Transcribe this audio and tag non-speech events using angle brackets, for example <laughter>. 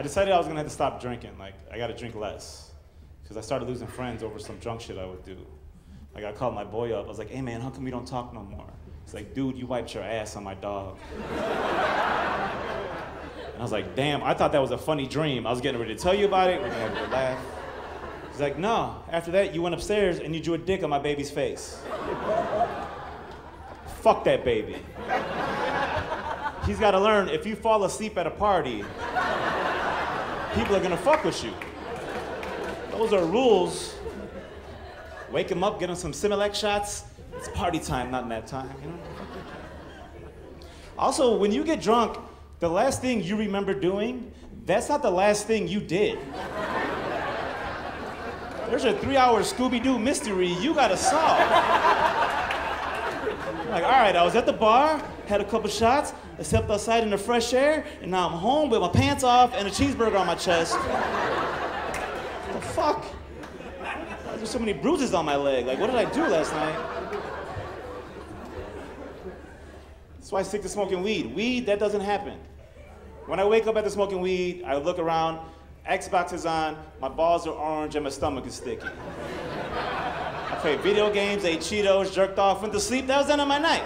I decided I was gonna have to stop drinking. Like, I gotta drink less. Because I started losing friends over some drunk shit I would do. Like, I called my boy up. I was like, hey man, how come we don't talk no more? He's like, dude, you wiped your ass on my dog. <laughs> and I was like, damn, I thought that was a funny dream. I was getting ready to tell you about it. We're gonna have a laugh. He's like, no. After that, you went upstairs and you drew a dick on my baby's face. <laughs> Fuck that baby. He's got to learn if you fall asleep at a party, people are gonna fuck with you. Those are rules. Wake him up, get him some Similac shots. It's party time, not nap time, you know? Also, when you get drunk, the last thing you remember doing, that's not the last thing you did. There's a three hour Scooby Doo mystery you gotta solve. Like, all right, I was at the bar, had a couple shots, I stepped outside in the fresh air, and now I'm home with my pants off and a cheeseburger on my chest. What the fuck? There's so many bruises on my leg. Like, what did I do last night? That's why I stick to smoking weed. Weed, that doesn't happen. When I wake up after smoking weed, I look around, Xbox is on, my balls are orange, and my stomach is sticky. I played video games, ate Cheetos, jerked off, went to sleep. That was the end of my night.